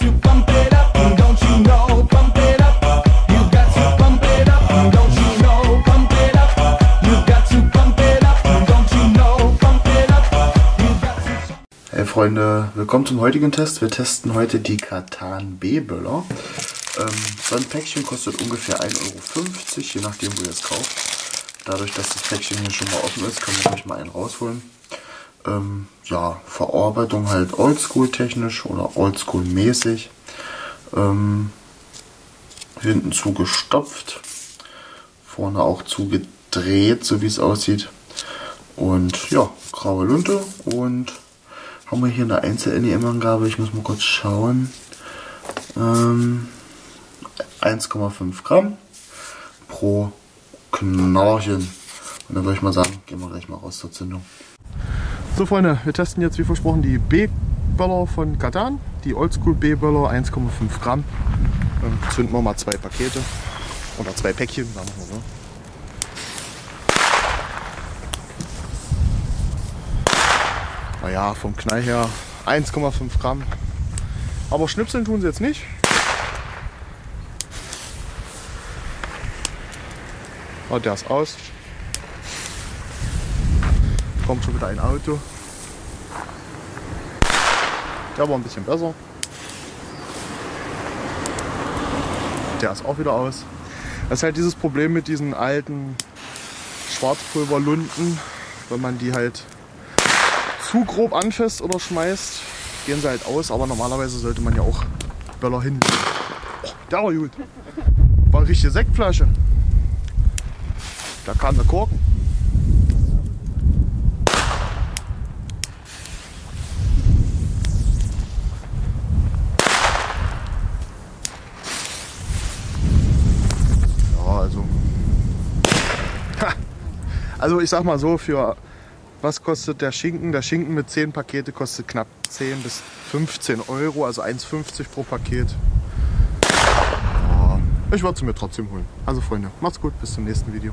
Hey Freunde, willkommen zum heutigen Test. Wir testen heute die Katan B-Böller. Ähm, so ein Päckchen kostet ungefähr 1,50 Euro, je nachdem wo ihr es kauft. Dadurch, dass das Päckchen hier schon mal offen ist, kann man euch mal einen rausholen. Ähm, ja, Verarbeitung halt oldschool technisch oder oldschool mäßig. Ähm, hinten zugestopft, vorne auch zugedreht, so wie es aussieht. Und ja, graue Lunte und haben wir hier eine Einzel-NEM-Angabe. Ich muss mal kurz schauen. Ähm, 1,5 Gramm pro Knarchen. Und dann würde ich mal sagen, gehen wir gleich mal raus zur Zündung. So Freunde, wir testen jetzt wie versprochen die B-Böller von Katan, die Oldschool B-Böller 1,5 Gramm. Ähm, zünden wir mal zwei Pakete oder zwei Päckchen, sagen wir mal so. Naja, vom Knall her 1,5 Gramm. Aber schnipseln tun sie jetzt nicht. Oh, der ist aus. Kommt schon wieder ein Auto. Der war ein bisschen besser. Der ist auch wieder aus. Das ist halt dieses Problem mit diesen alten Schwarzpulverlunden. Wenn man die halt zu grob anfasst oder schmeißt, gehen sie halt aus. Aber normalerweise sollte man ja auch Böller hinlegen. Oh, der war gut. War eine richtige Sektflasche. Da kam der Korken. Ja, also. Ha. Also ich sag mal so, für was kostet der Schinken? Der Schinken mit 10 Pakete kostet knapp 10 bis 15 Euro, also 1,50 pro Paket. Ich werde sie mir trotzdem holen. Also Freunde, macht's gut, bis zum nächsten Video.